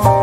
Bye.